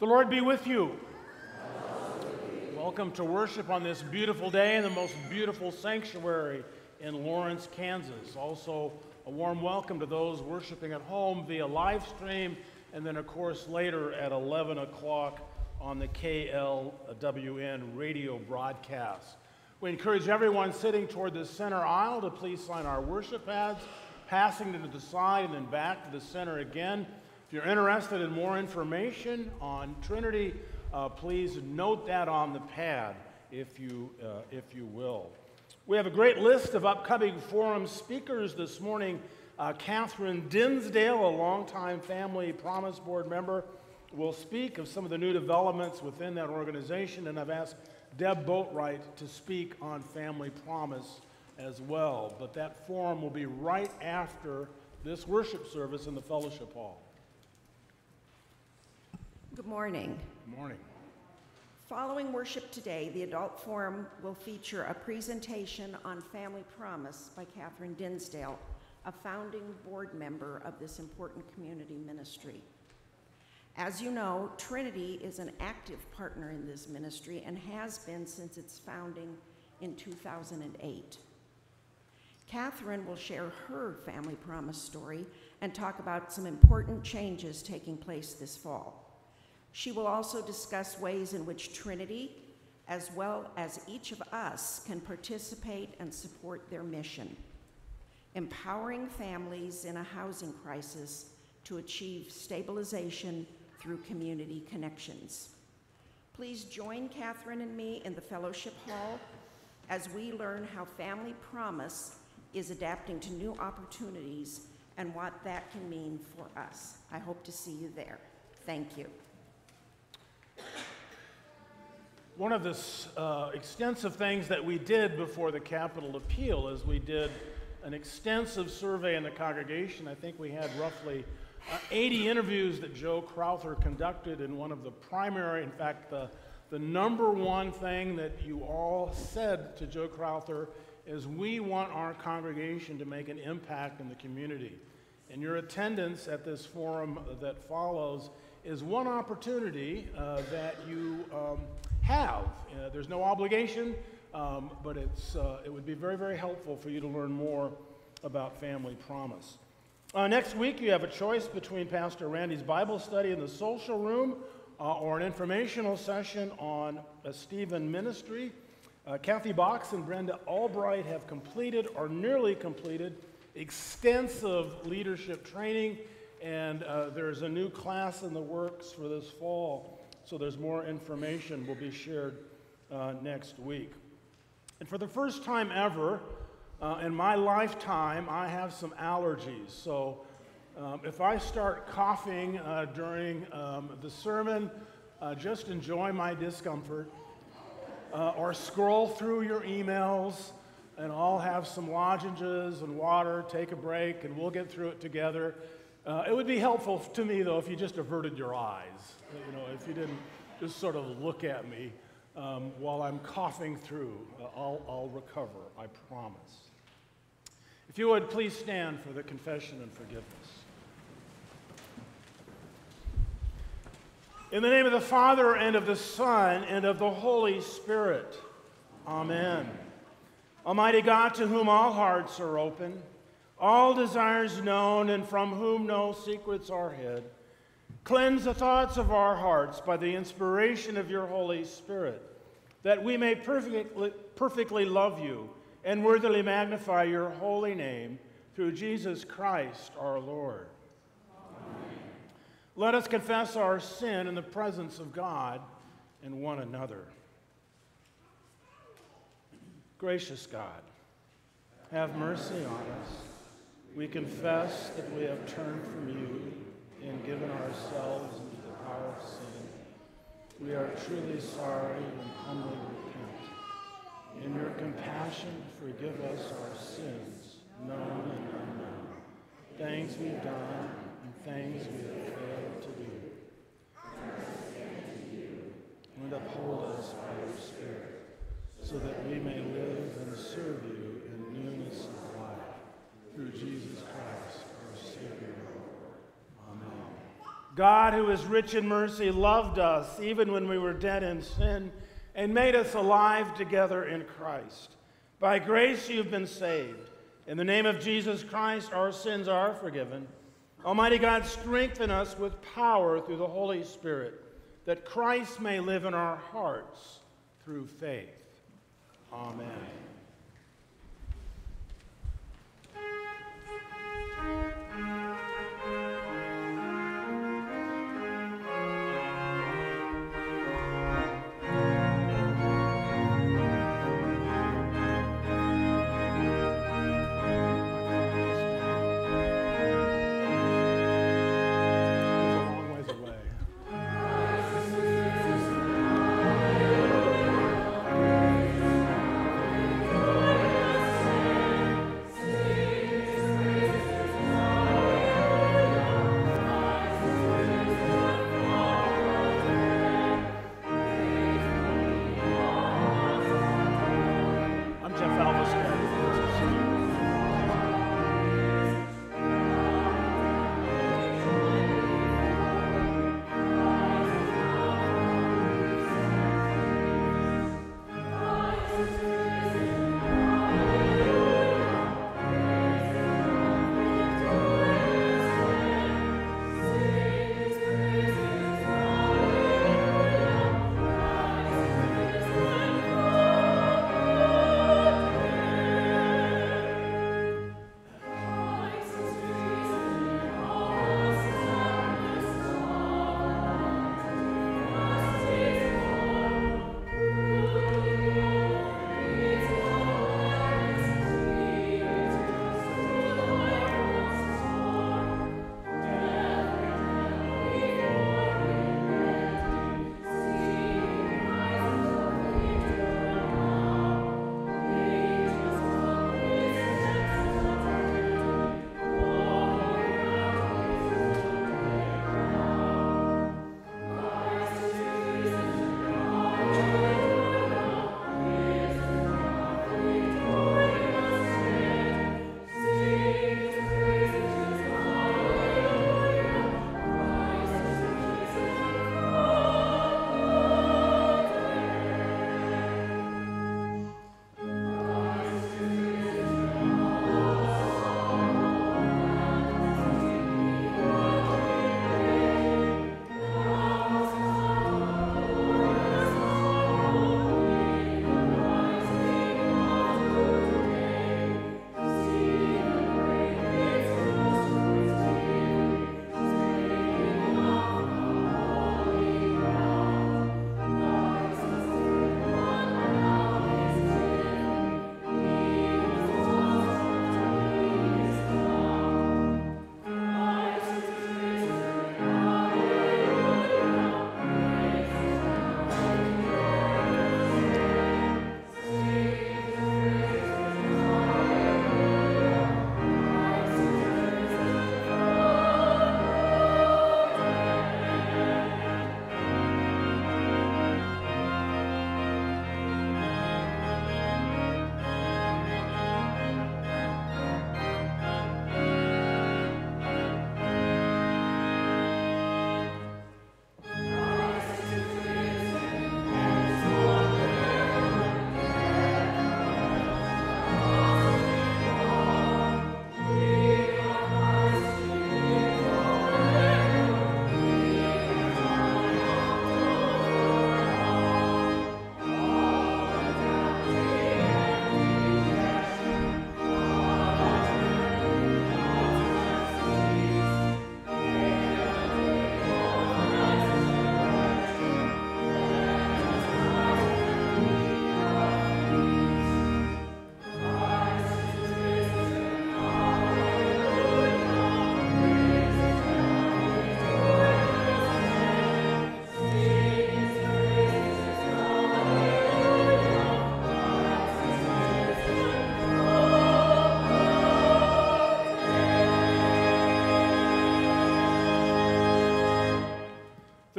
The Lord be with you. Welcome to worship on this beautiful day in the most beautiful sanctuary in Lawrence, Kansas. Also, a warm welcome to those worshiping at home via live stream, and then, of course, later at 11 o'clock on the KLWN radio broadcast. We encourage everyone sitting toward the center aisle to please sign our worship pads passing to the side and then back to the center again. If you're interested in more information on Trinity, uh, please note that on the pad, if you, uh, if you will. We have a great list of upcoming forum speakers this morning. Uh, Catherine Dinsdale, a longtime Family Promise Board member, will speak of some of the new developments within that organization, and I've asked Deb Boatwright to speak on Family Promise as well. But that forum will be right after this worship service in the fellowship hall. Good morning. Good morning. Following worship today, the adult forum will feature a presentation on Family Promise by Catherine Dinsdale, a founding board member of this important community ministry. As you know, Trinity is an active partner in this ministry and has been since its founding in 2008. Catherine will share her Family Promise story and talk about some important changes taking place this fall. She will also discuss ways in which Trinity, as well as each of us, can participate and support their mission, empowering families in a housing crisis to achieve stabilization through community connections. Please join Catherine and me in the fellowship hall as we learn how Family Promise is adapting to new opportunities and what that can mean for us. I hope to see you there. Thank you. One of the uh, extensive things that we did before the capital appeal is we did an extensive survey in the congregation. I think we had roughly uh, 80 interviews that Joe Crowther conducted, and one of the primary, in fact, the, the number one thing that you all said to Joe Crowther is we want our congregation to make an impact in the community. And your attendance at this forum that follows is one opportunity uh, that you um, have. Uh, there's no obligation, um, but it's, uh, it would be very, very helpful for you to learn more about Family Promise. Uh, next week, you have a choice between Pastor Randy's Bible study in the social room uh, or an informational session on a Stephen ministry. Kathy Box and Brenda Albright have completed or nearly completed extensive leadership training, and uh, there's a new class in the works for this fall. So there's more information will be shared uh, next week. And for the first time ever uh, in my lifetime, I have some allergies. So um, if I start coughing uh, during um, the sermon, uh, just enjoy my discomfort. Uh, or scroll through your emails and I'll have some lozenges and water, take a break, and we'll get through it together. Uh, it would be helpful to me, though, if you just averted your eyes. You know, if you didn't just sort of look at me um, while I'm coughing through. Uh, I'll, I'll recover, I promise. If you would, please stand for the confession and forgiveness. In the name of the Father, and of the Son, and of the Holy Spirit. Amen. Almighty God, to whom all hearts are open, all desires known, and from whom no secrets are hid, cleanse the thoughts of our hearts by the inspiration of your Holy Spirit, that we may perfectly, perfectly love you and worthily magnify your holy name through Jesus Christ our Lord. Let us confess our sin in the presence of God and one another. Gracious God, have mercy on us. We confess that we have turned from you and given ourselves into the power of sin. We are truly sorry and humbly repent. In your compassion, forgive us our sins, known and unknown, things we've done and things we have failed to do. And uphold us by your Spirit so that we may live and serve you in newness through Jesus Christ, our Savior. Amen. God, who is rich in mercy, loved us even when we were dead in sin and made us alive together in Christ. By grace you've been saved. In the name of Jesus Christ, our sins are forgiven. Almighty God, strengthen us with power through the Holy Spirit, that Christ may live in our hearts through faith. Amen.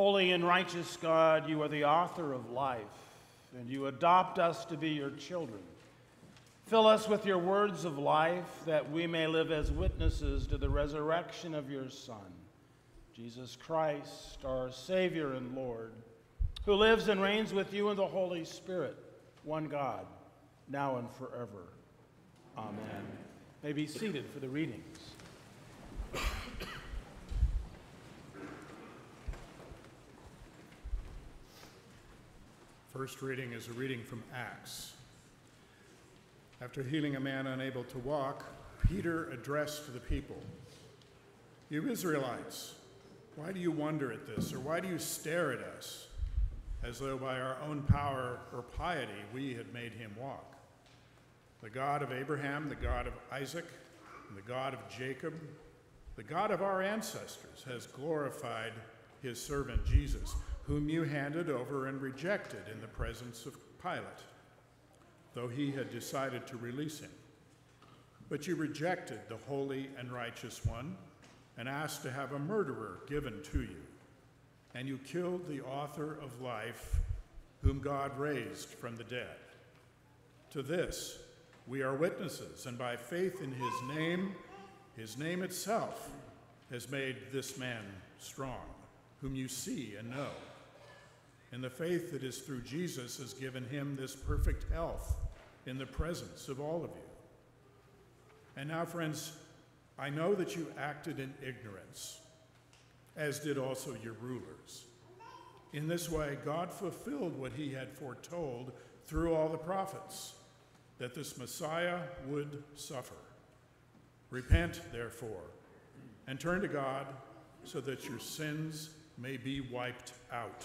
Holy and righteous God, you are the author of life, and you adopt us to be your children. Fill us with your words of life that we may live as witnesses to the resurrection of your Son, Jesus Christ, our Savior and Lord, who lives and reigns with you in the Holy Spirit, one God, now and forever. Amen. May be seated for the readings. First reading is a reading from Acts. After healing a man unable to walk, Peter addressed the people You Israelites, why do you wonder at this, or why do you stare at us, as though by our own power or piety we had made him walk? The God of Abraham, the God of Isaac, and the God of Jacob, the God of our ancestors, has glorified his servant Jesus whom you handed over and rejected in the presence of Pilate, though he had decided to release him. But you rejected the holy and righteous one and asked to have a murderer given to you. And you killed the author of life, whom God raised from the dead. To this, we are witnesses, and by faith in his name, his name itself has made this man strong, whom you see and know and the faith that is through Jesus has given him this perfect health in the presence of all of you. And now, friends, I know that you acted in ignorance, as did also your rulers. In this way, God fulfilled what he had foretold through all the prophets that this Messiah would suffer. Repent, therefore and turn to God so that your sins may be wiped out.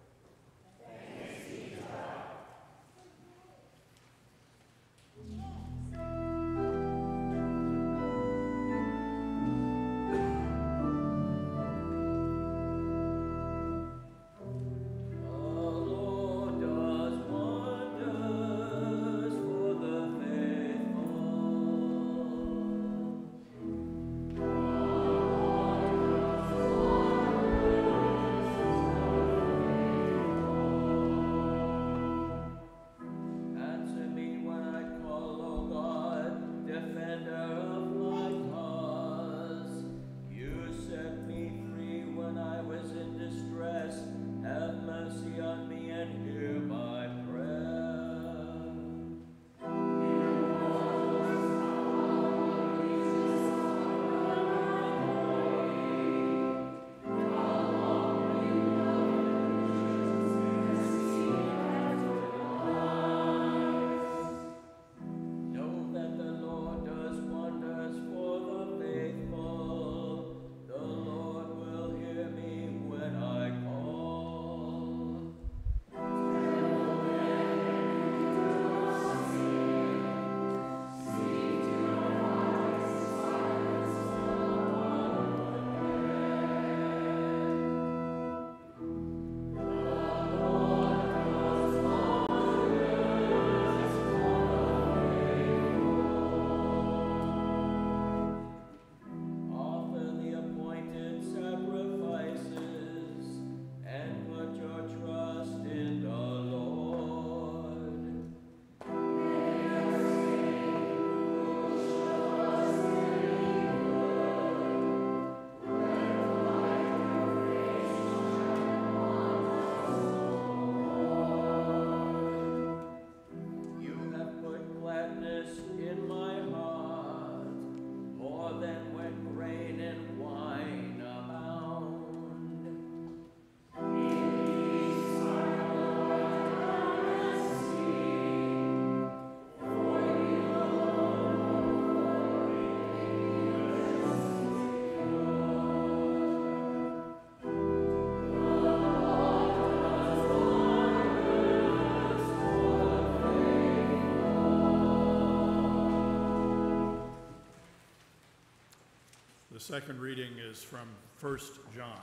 Second reading is from 1 John.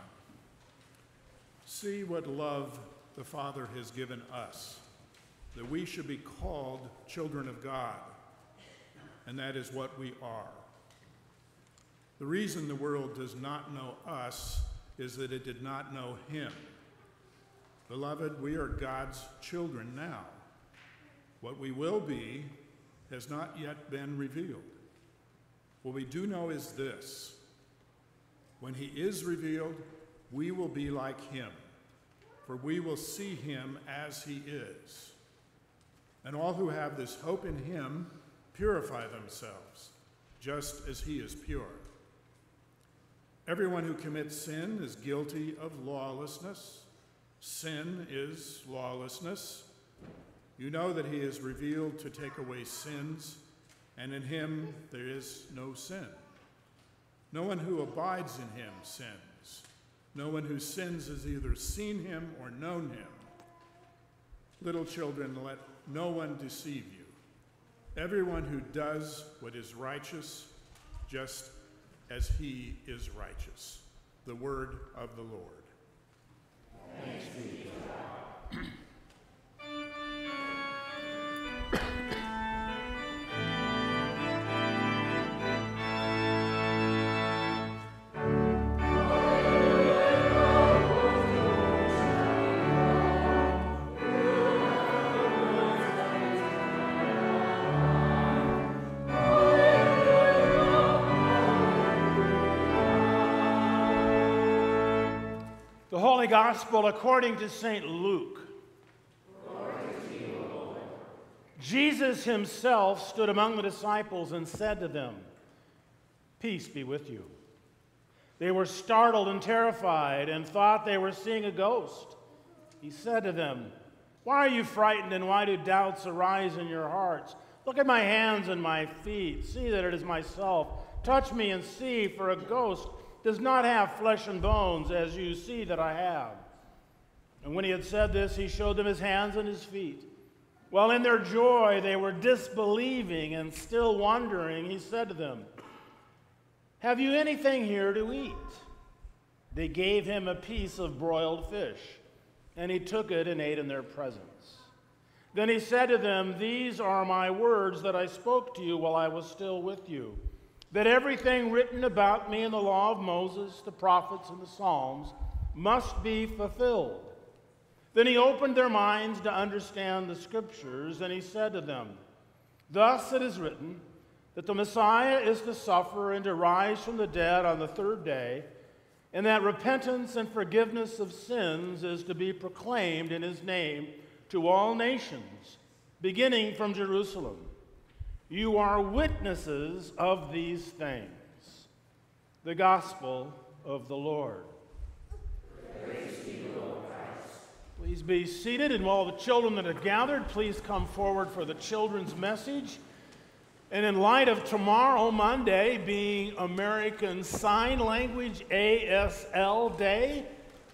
See what love the Father has given us, that we should be called children of God, and that is what we are. The reason the world does not know us is that it did not know Him. Beloved, we are God's children now. What we will be has not yet been revealed. What we do know is this when he is revealed, we will be like him, for we will see him as he is. And all who have this hope in him purify themselves, just as he is pure. Everyone who commits sin is guilty of lawlessness. Sin is lawlessness. You know that he is revealed to take away sins, and in him there is no sin. No one who abides in him sins. No one who sins has either seen him or known him. Little children, let no one deceive you. Everyone who does what is righteous, just as he is righteous. The word of the Lord. Holy Gospel according to St. Luke. Jesus himself stood among the disciples and said to them, Peace be with you. They were startled and terrified and thought they were seeing a ghost. He said to them, Why are you frightened and why do doubts arise in your hearts? Look at my hands and my feet. See that it is myself. Touch me and see, for a ghost does not have flesh and bones, as you see that I have. And when he had said this, he showed them his hands and his feet. While in their joy they were disbelieving and still wondering, he said to them, Have you anything here to eat? They gave him a piece of broiled fish, and he took it and ate in their presence. Then he said to them, These are my words that I spoke to you while I was still with you, that everything written about me in the law of Moses, the prophets, and the Psalms must be fulfilled. Then he opened their minds to understand the scriptures, and he said to them, Thus it is written that the Messiah is to suffer and to rise from the dead on the third day, and that repentance and forgiveness of sins is to be proclaimed in his name to all nations, beginning from Jerusalem. You are witnesses of these things. The gospel of the Lord. Please be seated, and while the children that are gathered, please come forward for the children's message. And in light of tomorrow, Monday, being American Sign Language ASL Day,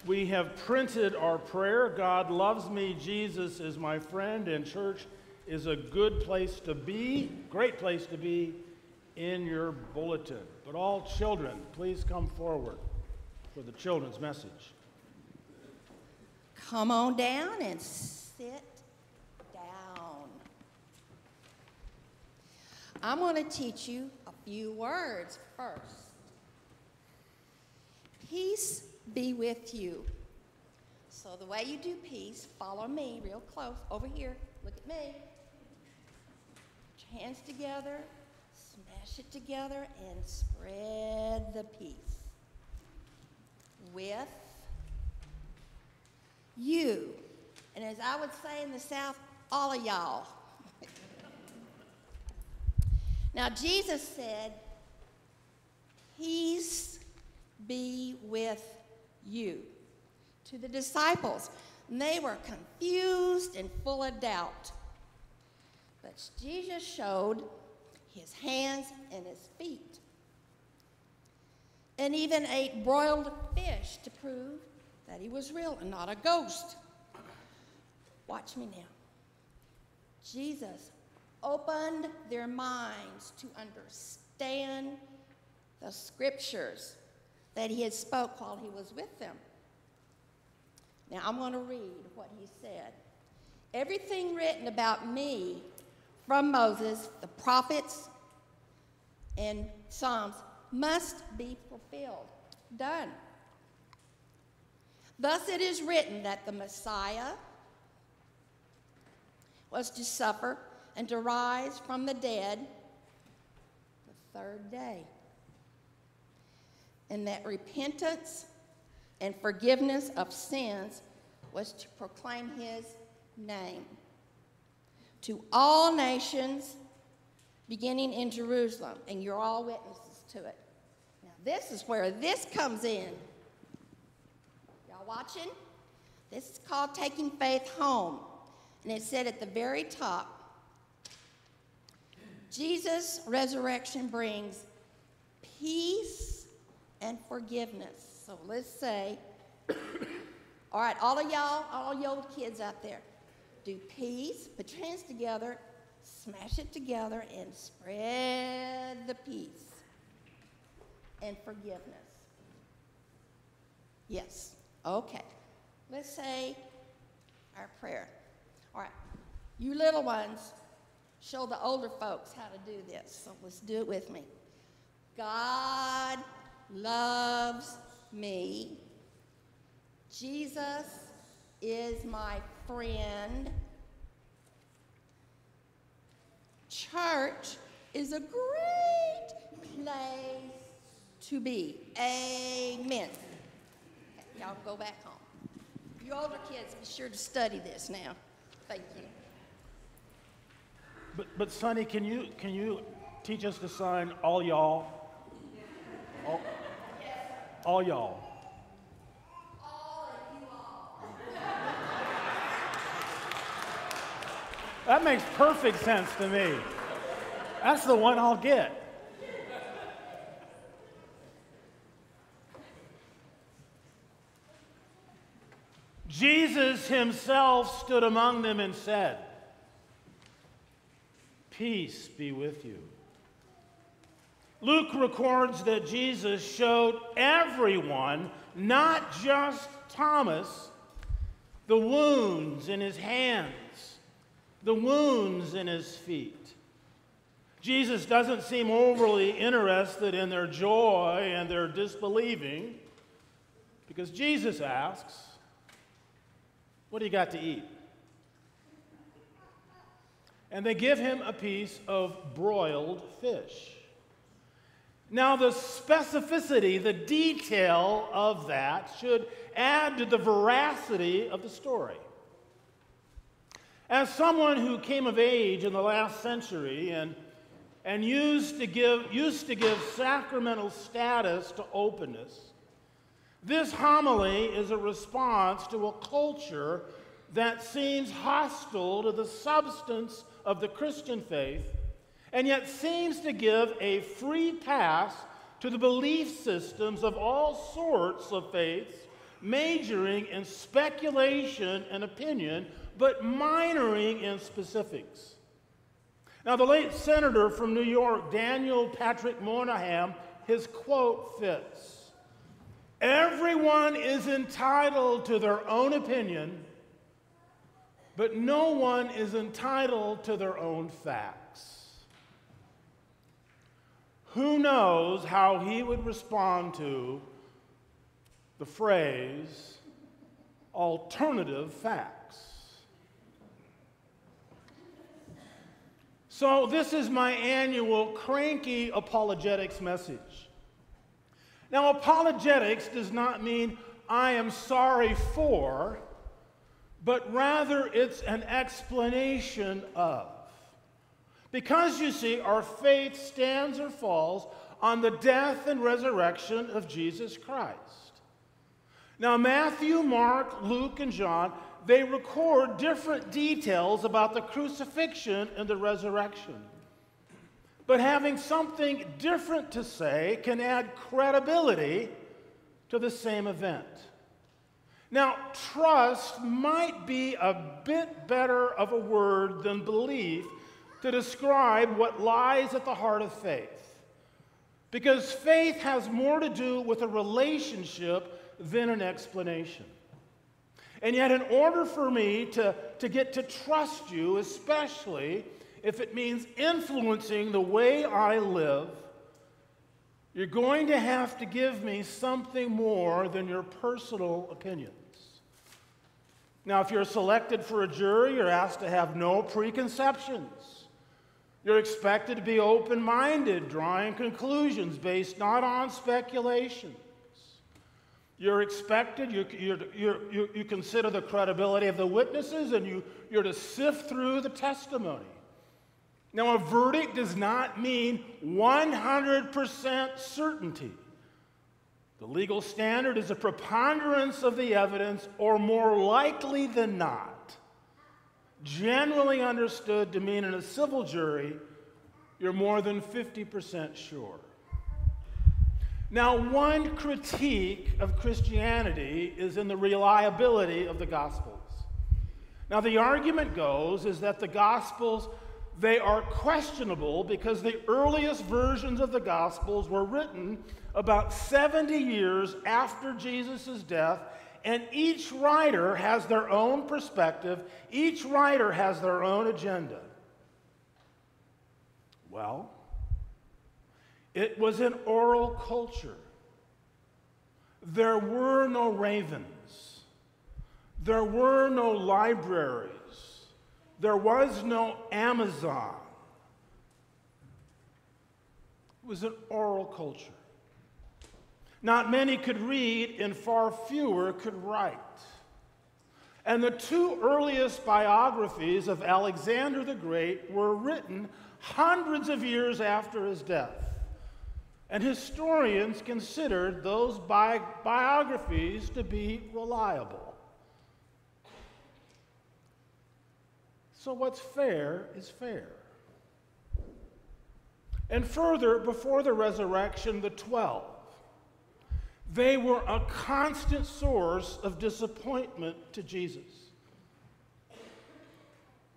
we have printed our prayer God loves me, Jesus is my friend, and church is a good place to be, great place to be in your bulletin. But all children, please come forward for the children's message. Come on down and sit down. I'm going to teach you a few words first. Peace be with you. So, the way you do peace, follow me real close over here. Look at me. Hands together, smash it together, and spread the peace. With you. And as I would say in the South, all of y'all. now, Jesus said, Peace be with you to the disciples. And they were confused and full of doubt. But Jesus showed his hands and his feet, and even ate broiled fish to prove that he was real and not a ghost. Watch me now. Jesus opened their minds to understand the scriptures that he had spoke while he was with them. Now I'm going to read what he said. Everything written about me from Moses, the prophets, and Psalms must be fulfilled, done. Thus it is written that the Messiah was to suffer and to rise from the dead the third day, and that repentance and forgiveness of sins was to proclaim his name to all nations, beginning in Jerusalem, and you're all witnesses to it. Now, this is where this comes in. Y'all watching? This is called Taking Faith Home. And it said at the very top Jesus' resurrection brings peace and forgiveness. So let's say, all right, all of y'all, all old kids out there, do peace, put your hands together, smash it together, and spread the peace and forgiveness. Yes, okay. Let's say our prayer. All right, you little ones, show the older folks how to do this. So let's do it with me. God loves me. Jesus is my friend. Church is a great place to be. Amen. Y'all go back home. You older kids, be sure to study this now. Thank you. But, but Sonny, can you, can you teach us to sign all y'all? All, all y'all. That makes perfect sense to me. That's the one I'll get. Jesus himself stood among them and said, Peace be with you. Luke records that Jesus showed everyone, not just Thomas, the wounds in his hands the wounds in his feet. Jesus doesn't seem overly interested in their joy and their disbelieving because Jesus asks, What do you got to eat? And they give him a piece of broiled fish. Now, the specificity, the detail of that should add to the veracity of the story. As someone who came of age in the last century and, and used, to give, used to give sacramental status to openness, this homily is a response to a culture that seems hostile to the substance of the Christian faith and yet seems to give a free pass to the belief systems of all sorts of faiths, majoring in speculation and opinion, but minoring in specifics. Now, the late senator from New York, Daniel Patrick Moynihan, his quote fits Everyone is entitled to their own opinion, but no one is entitled to their own facts. Who knows how he would respond to the phrase alternative facts? So, this is my annual cranky apologetics message. Now, apologetics does not mean I am sorry for, but rather it's an explanation of. Because you see, our faith stands or falls on the death and resurrection of Jesus Christ. Now, Matthew, Mark, Luke, and John, they record different details about the crucifixion and the resurrection. But having something different to say can add credibility to the same event. Now, trust might be a bit better of a word than belief to describe what lies at the heart of faith. Because faith has more to do with a relationship than an explanation. And yet, in order for me to, to get to trust you, especially if it means influencing the way I live, you're going to have to give me something more than your personal opinions. Now, if you're selected for a jury, you're asked to have no preconceptions. You're expected to be open minded, drawing conclusions based not on speculations. You're expected, you, you, you, you, consider the credibility of the witnesses, and you, you're to sift through the testimony. Now, a verdict does not mean 100% certainty. The legal standard is a preponderance of the evidence, or more likely than not generally understood to mean in a civil jury, you're more than 50% sure. Now, one critique of Christianity is in the reliability of the Gospels. Now, the argument goes is that the Gospels they are questionable because the earliest versions of the Gospels were written about 70 years after Jesus' death and each writer has their own perspective, each writer has their own agenda. Well, it was an oral culture. There were no ravens. There were no libraries. There was no Amazon. It was an oral culture. Not many could read, and far fewer could write. And the two earliest biographies of Alexander the Great were written hundreds of years after his death. And historians considered those bi- biographies to be reliable. So, what's fair is fair. And further, before the resurrection, the 12 They were a constant source of disappointment to Jesus.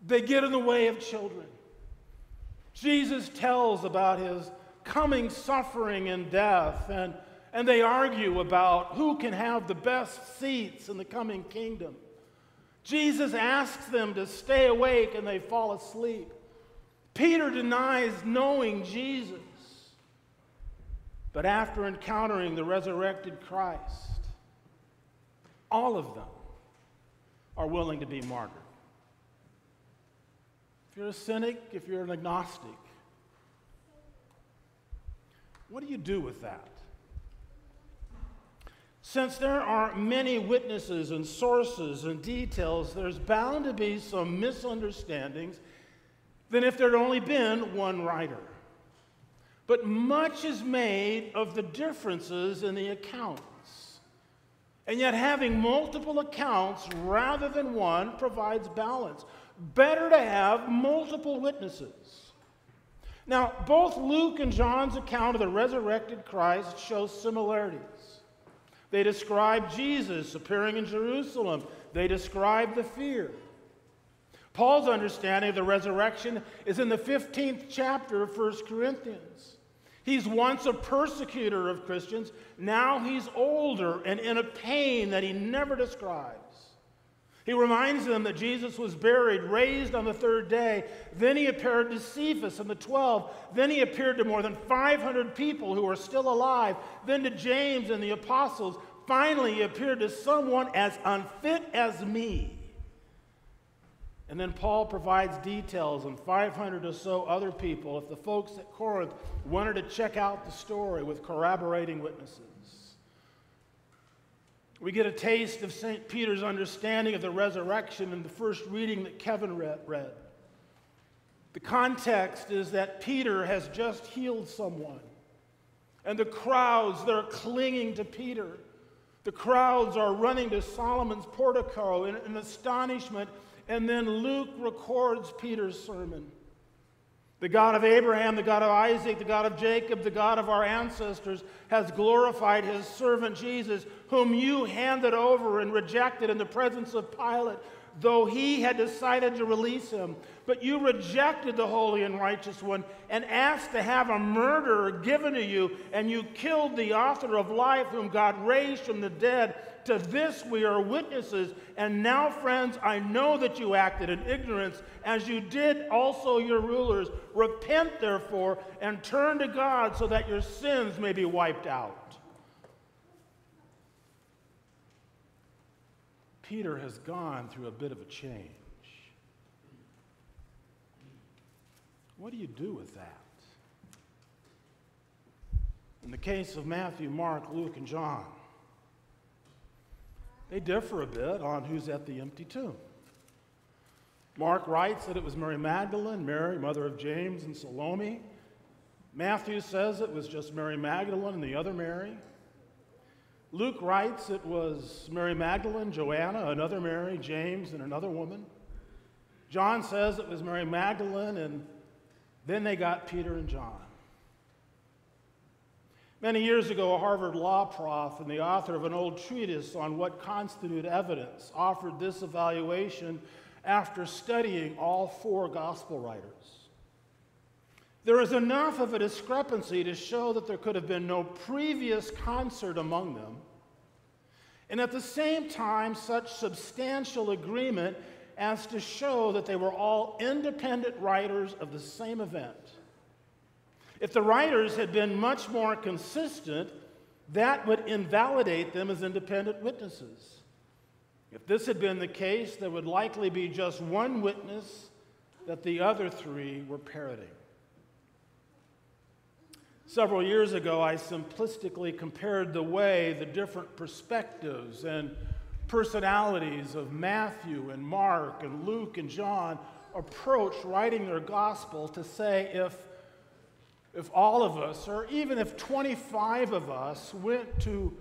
They get in the way of children. Jesus tells about his coming suffering and death, and, and they argue about who can have the best seats in the coming kingdom. Jesus asks them to stay awake, and they fall asleep. Peter denies knowing Jesus. But after encountering the resurrected Christ, all of them are willing to be martyred. If you're a cynic, if you're an agnostic, what do you do with that? Since there are many witnesses and sources and details, there's bound to be some misunderstandings than if there'd only been one writer. But much is made of the differences in the accounts. And yet, having multiple accounts rather than one provides balance. Better to have multiple witnesses. Now, both Luke and John's account of the resurrected Christ show similarities. They describe Jesus appearing in Jerusalem, they describe the fear. Paul's understanding of the resurrection is in the 15th chapter of 1 Corinthians. He's once a persecutor of Christians, now he's older and in a pain that he never describes. He reminds them that Jesus was buried, raised on the third day. Then he appeared to Cephas and the 12. Then he appeared to more than 500 people who are still alive. Then to James and the apostles. Finally, he appeared to someone as unfit as me. And then Paul provides details on 500 or so other people if the folks at Corinth wanted to check out the story with corroborating witnesses. We get a taste of St. Peter's understanding of the resurrection in the first reading that Kevin read. The context is that Peter has just healed someone, and the crowds, they're clinging to Peter. The crowds are running to Solomon's portico in, in astonishment, and then Luke records Peter's sermon. The God of Abraham, the God of Isaac, the God of Jacob, the God of our ancestors has glorified his servant Jesus, whom you handed over and rejected in the presence of Pilate, though he had decided to release him. But you rejected the holy and righteous one and asked to have a murderer given to you, and you killed the author of life, whom God raised from the dead. To this we are witnesses. And now, friends, I know that you acted in ignorance, as you did also your rulers. Repent, therefore, and turn to God so that your sins may be wiped out. Peter has gone through a bit of a change. What do you do with that? In the case of Matthew, Mark, Luke, and John, they differ a bit on who's at the empty tomb. Mark writes that it was Mary Magdalene, Mary, mother of James and Salome. Matthew says it was just Mary Magdalene and the other Mary. Luke writes it was Mary Magdalene, Joanna, another Mary, James, and another woman. John says it was Mary Magdalene, and then they got Peter and John. Many years ago, a Harvard law prof and the author of an old treatise on what constituted evidence offered this evaluation after studying all four gospel writers. There is enough of a discrepancy to show that there could have been no previous concert among them, and at the same time, such substantial agreement as to show that they were all independent writers of the same event. If the writers had been much more consistent, that would invalidate them as independent witnesses. If this had been the case, there would likely be just one witness that the other three were parroting. Several years ago, I simplistically compared the way the different perspectives and personalities of Matthew and Mark and Luke and John approached writing their gospel to say if if all of us, or even if 25 of us, went to,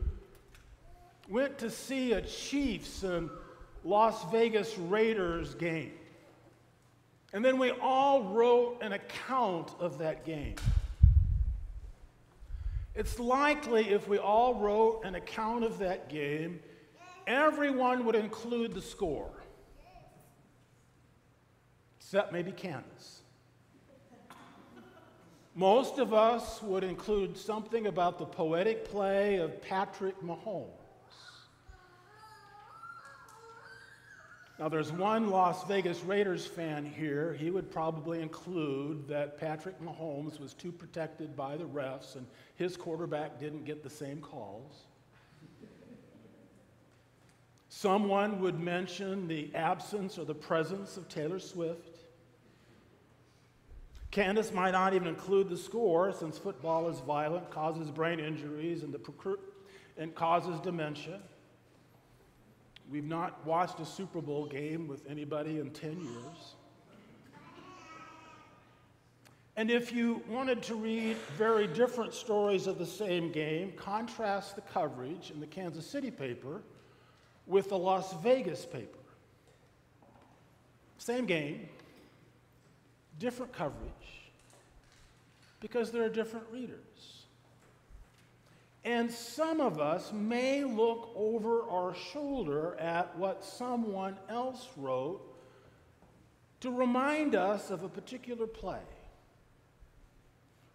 went to see a Chiefs and Las Vegas Raiders game, and then we all wrote an account of that game. It's likely if we all wrote an account of that game, everyone would include the score, except maybe Candace. Most of us would include something about the poetic play of Patrick Mahomes. Now, there's one Las Vegas Raiders fan here. He would probably include that Patrick Mahomes was too protected by the refs and his quarterback didn't get the same calls. Someone would mention the absence or the presence of Taylor Swift. Candace might not even include the score since football is violent, causes brain injuries, and, the, and causes dementia. We've not watched a Super Bowl game with anybody in 10 years. And if you wanted to read very different stories of the same game, contrast the coverage in the Kansas City paper with the Las Vegas paper. Same game, different coverage, because there are different readers. And some of us may look over our shoulder at what someone else wrote to remind us of a particular play.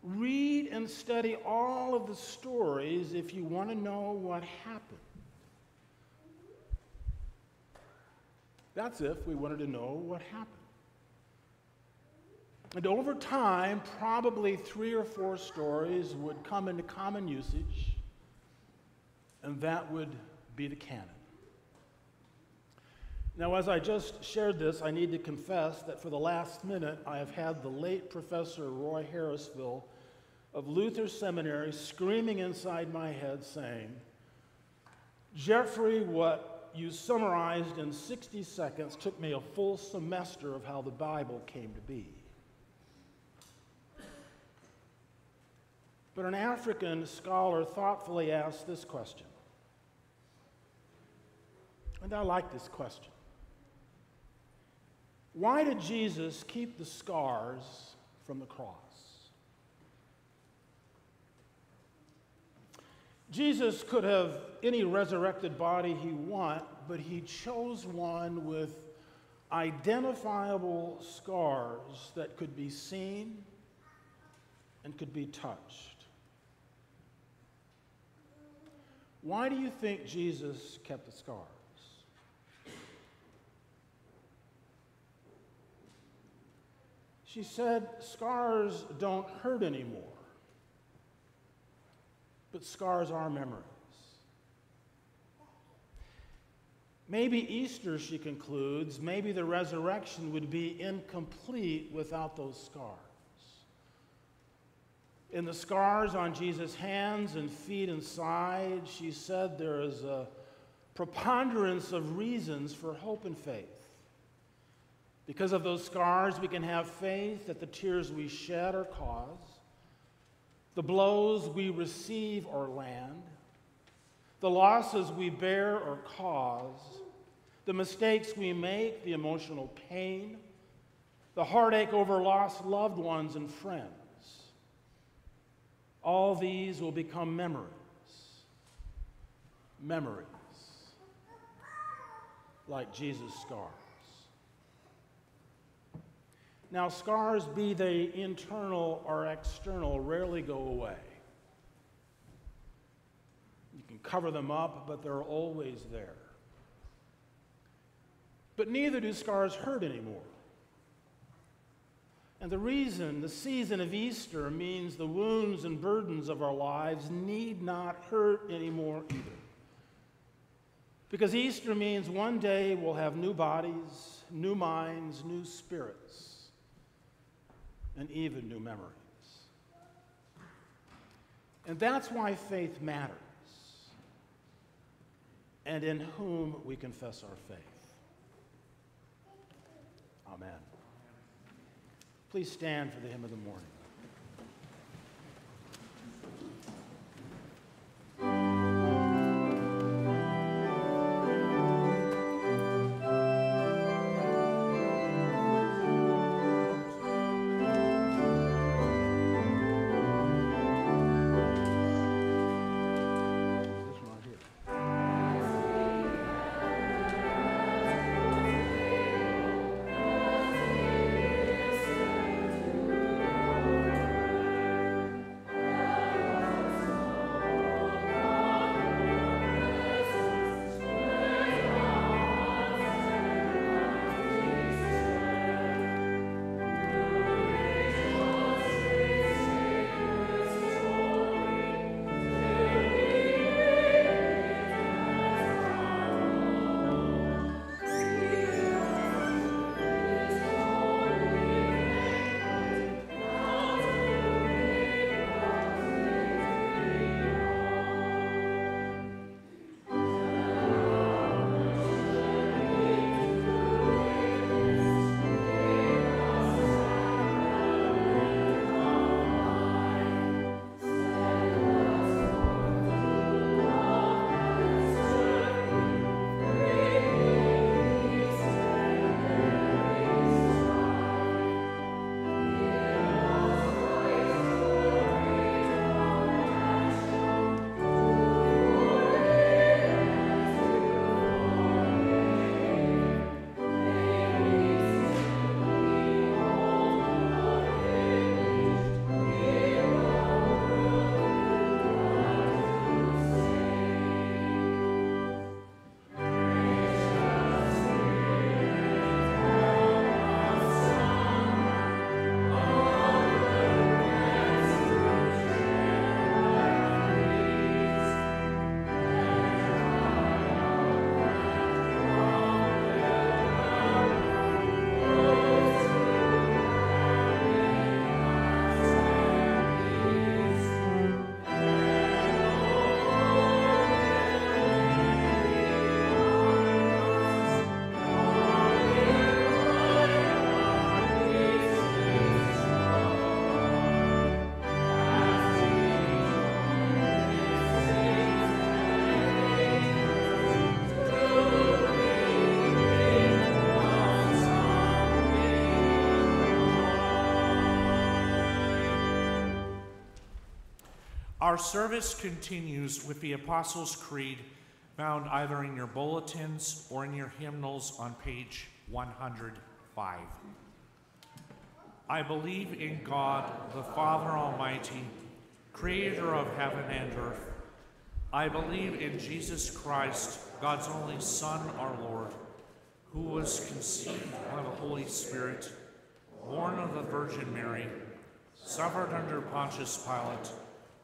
Read and study all of the stories if you want to know what happened. That's if we wanted to know what happened. And over time, probably three or four stories would come into common usage and that would be the canon. Now, as I just shared this, I need to confess that for the last minute, I have had the late Professor Roy Harrisville of Luther Seminary screaming inside my head saying, Jeffrey, what you summarized in 60 seconds took me a full semester of how the Bible came to be. But an African scholar thoughtfully asked this question and I like this question. Why did Jesus keep the scars from the cross? Jesus could have any resurrected body he want, but he chose one with identifiable scars that could be seen and could be touched. Why do you think Jesus kept the scars? She said, Scars don't hurt anymore, but scars are memories. Maybe Easter, she concludes, maybe the resurrection would be incomplete without those scars. In the scars on Jesus' hands and feet and side, she said there is a preponderance of reasons for hope and faith. Because of those scars, we can have faith that the tears we shed are cause, the blows we receive or land, the losses we bear or cause, the mistakes we make, the emotional pain, the heartache over lost loved ones and friends. All these will become memories. Memories. Like Jesus' scars. Now, scars, be they internal or external, rarely go away. You can cover them up, but they're always there. But neither do scars hurt anymore. And the reason, the season of Easter, means the wounds and burdens of our lives need not hurt anymore either. Because Easter means one day we'll have new bodies, new minds, new spirits and even new memories. And that's why faith matters and in whom we confess our faith. Amen. Please stand for the hymn of the morning. Our service continues with the Apostles' Creed found either in your bulletins or in your hymnals on page 105. I believe in God, the Father Almighty, creator of heaven and earth. I believe in Jesus Christ, God's only Son, our Lord, who was conceived by the Holy Spirit, born of the Virgin Mary, suffered under Pontius Pilate,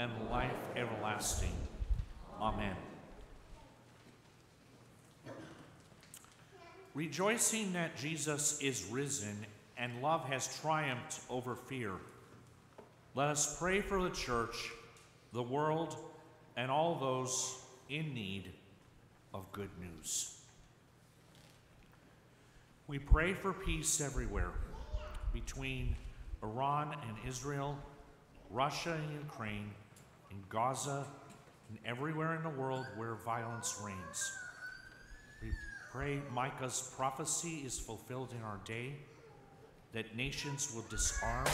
and life everlasting. Amen. Rejoicing that Jesus is risen and love has triumphed over fear, let us pray for the church, the world, and all those in need of good news. We pray for peace everywhere between Iran and Israel, Russia and Ukraine, in Gaza, and everywhere in the world where violence reigns. We pray Micah's prophecy is fulfilled in our day, that nations will disarm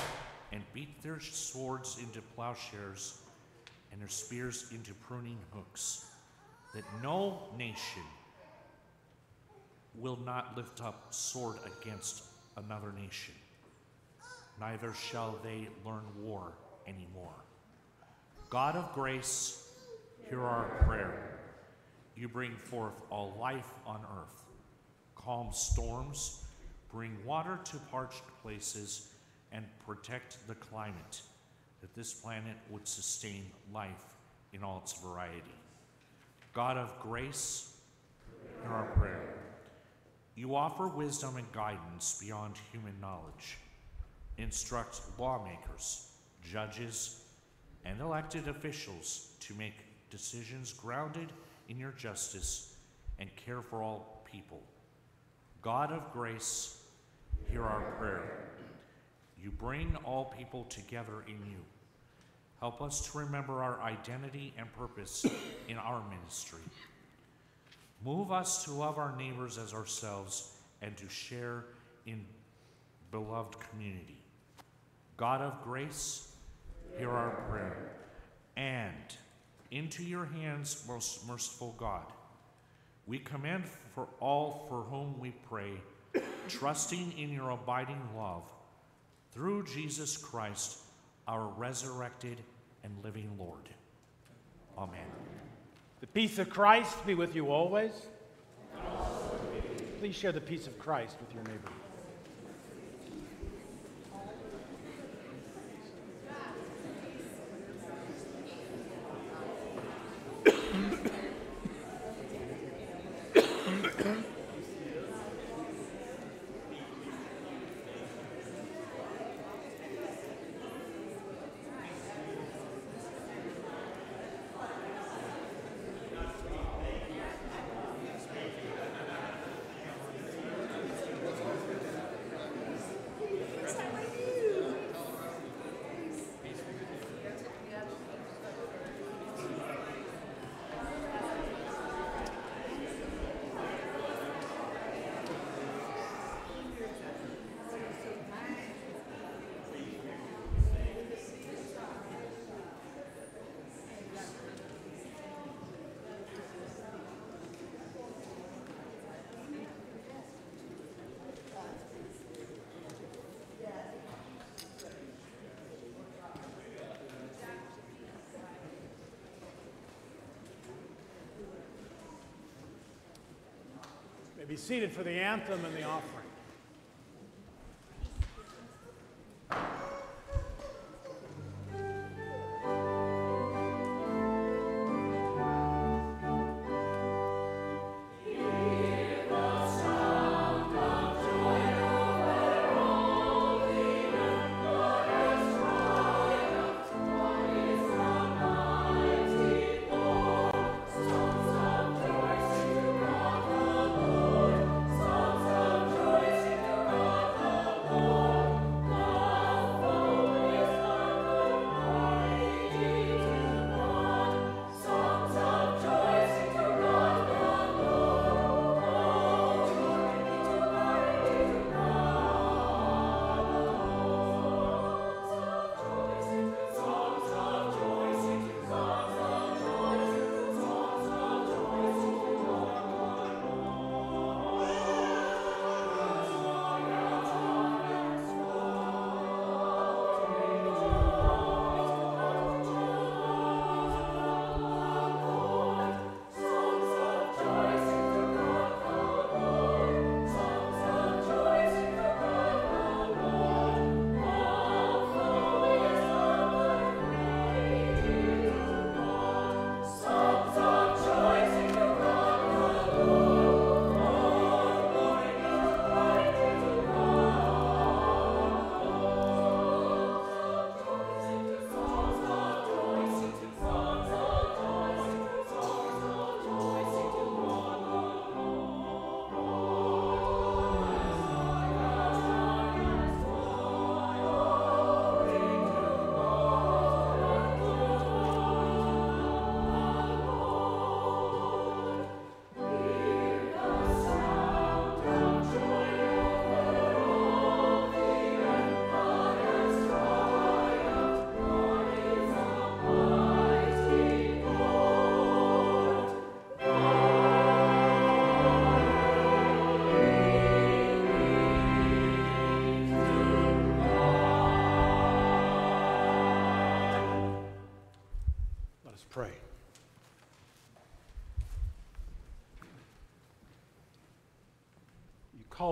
and beat their swords into plowshares and their spears into pruning hooks, that no nation will not lift up sword against another nation, neither shall they learn war anymore. God of grace, hear our prayer. You bring forth all life on earth. Calm storms, bring water to parched places, and protect the climate, that this planet would sustain life in all its variety. God of grace, hear our prayer. You offer wisdom and guidance beyond human knowledge. Instruct lawmakers, judges, and elected officials to make decisions grounded in your justice and care for all people. God of grace, hear our prayer. You bring all people together in you. Help us to remember our identity and purpose in our ministry. Move us to love our neighbors as ourselves and to share in beloved community. God of grace, hear our prayer. And into your hands, most merciful God, we commend for all for whom we pray, trusting in your abiding love, through Jesus Christ, our resurrected and living Lord. Amen. The peace of Christ be with you always. Please share the peace of Christ with your neighbor. Be seated for the anthem and the offering.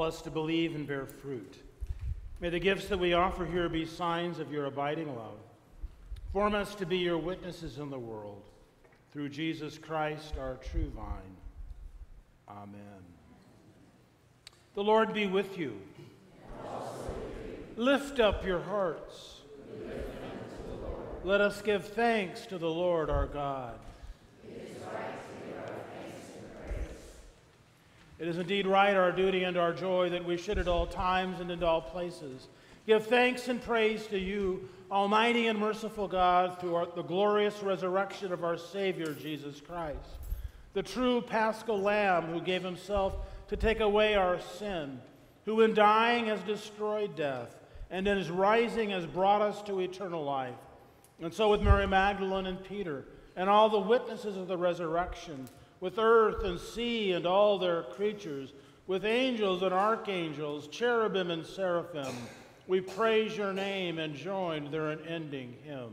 Us to believe and bear fruit. May the gifts that we offer here be signs of your abiding love. Form us to be your witnesses in the world. Through Jesus Christ, our true vine. Amen. The Lord be with you. Lift up your hearts. Let us give thanks to the Lord our God. It is indeed right, our duty and our joy, that we should at all times and in all places give thanks and praise to you, Almighty and merciful God, through our, the glorious resurrection of our Savior, Jesus Christ, the true paschal Lamb who gave himself to take away our sin, who in dying has destroyed death, and in his rising has brought us to eternal life. And so, with Mary Magdalene and Peter, and all the witnesses of the resurrection, with earth and sea and all their creatures, with angels and archangels, cherubim and seraphim, we praise your name and join their unending hymn.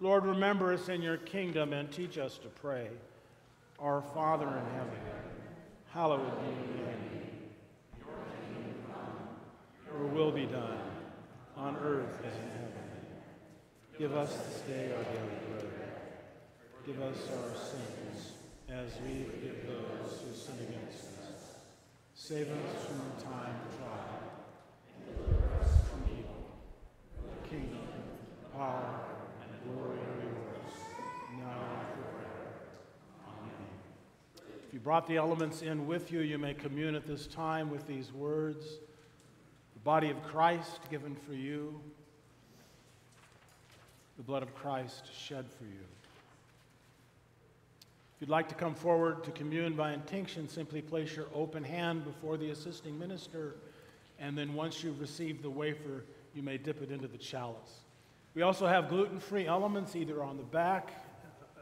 Lord, remember us in your kingdom and teach us to pray. Our Father in heaven, hallowed be your name. Your kingdom come, your will be done, on earth as in heaven. Give us this day our daily bread. Give us our sins, as we forgive those who sin against us. Save us from the time of trial. and Deliver us from evil. The kingdom, power, glory are yours, now and forever. Amen. If you brought the elements in with you, you may commune at this time with these words the body of Christ given for you, the blood of Christ shed for you. If you'd like to come forward to commune by intinction, simply place your open hand before the assisting minister, and then once you've received the wafer, you may dip it into the chalice. We also have gluten free elements either on the back,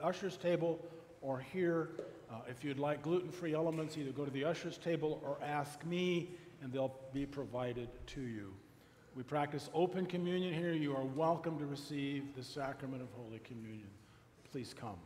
usher's table, or here. Uh, if you'd like gluten free elements, either go to the usher's table or ask me, and they'll be provided to you. We practice open communion here. You are welcome to receive the sacrament of Holy Communion. Please come.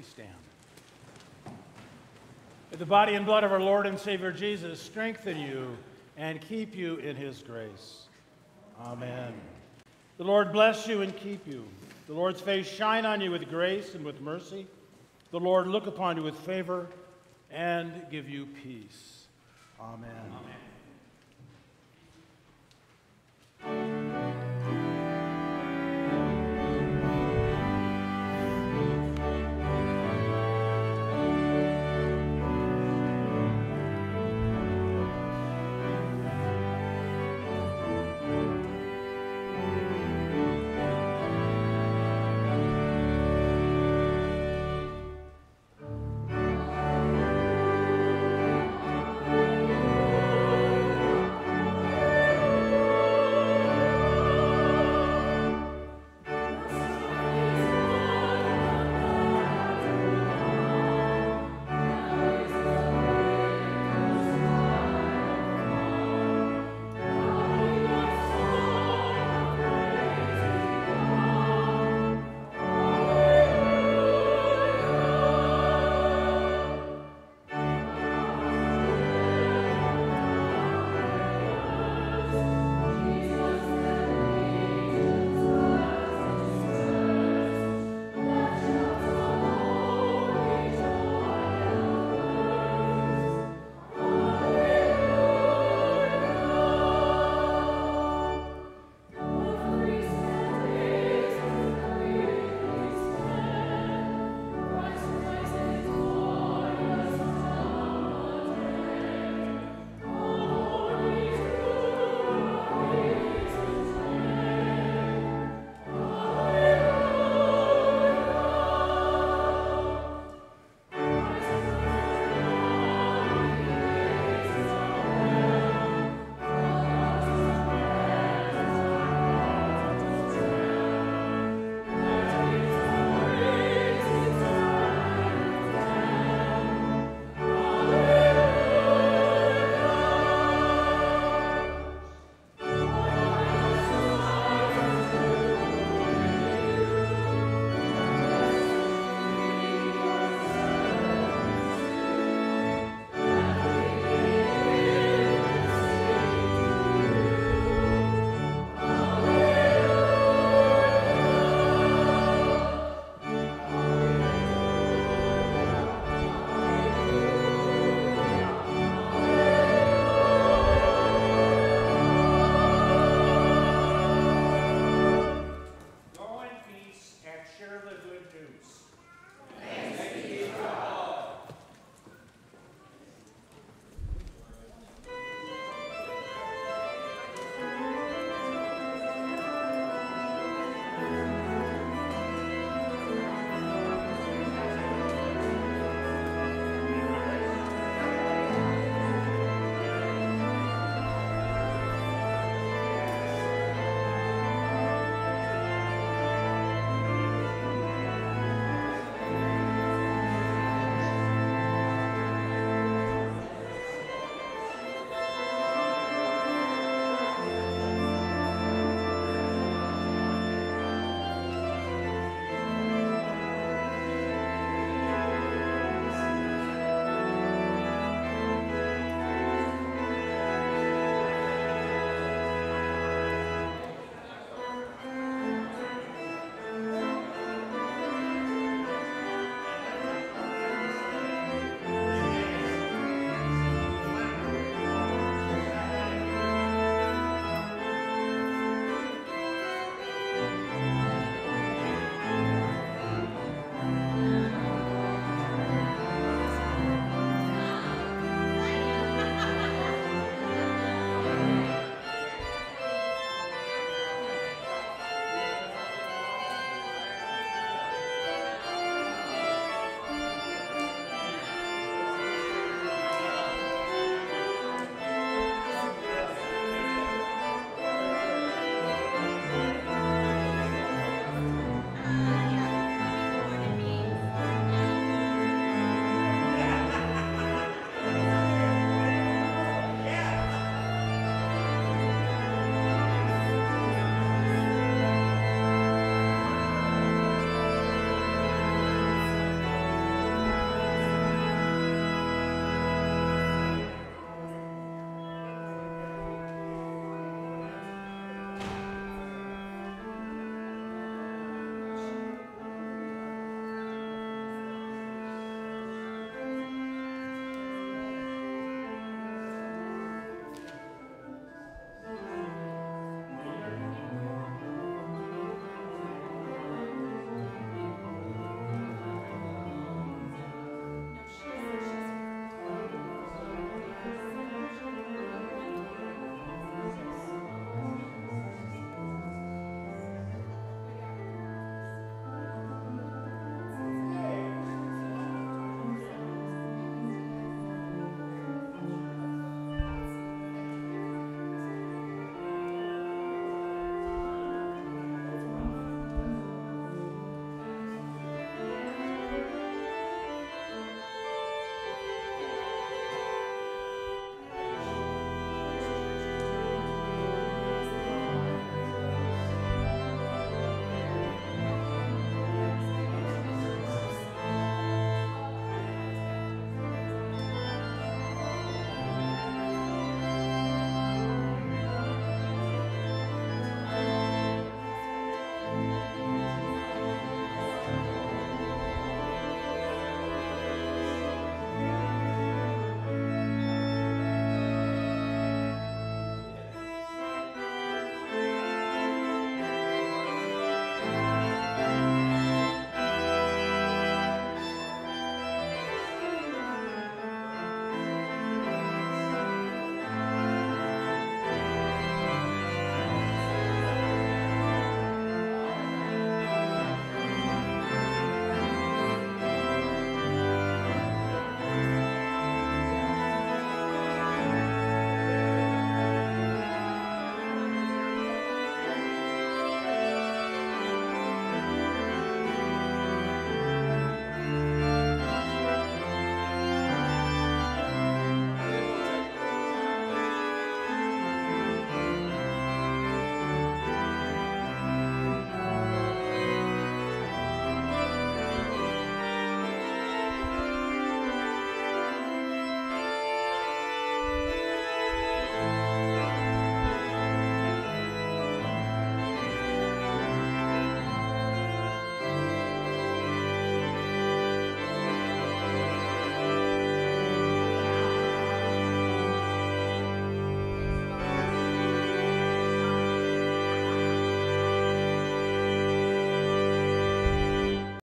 Please stand. May the body and blood of our Lord and Savior Jesus strengthen you and keep you in his grace. Amen. The Lord bless you and keep you. The Lord's face shine on you with grace and with mercy. The Lord look upon you with favor and give you peace. Amen. Amen.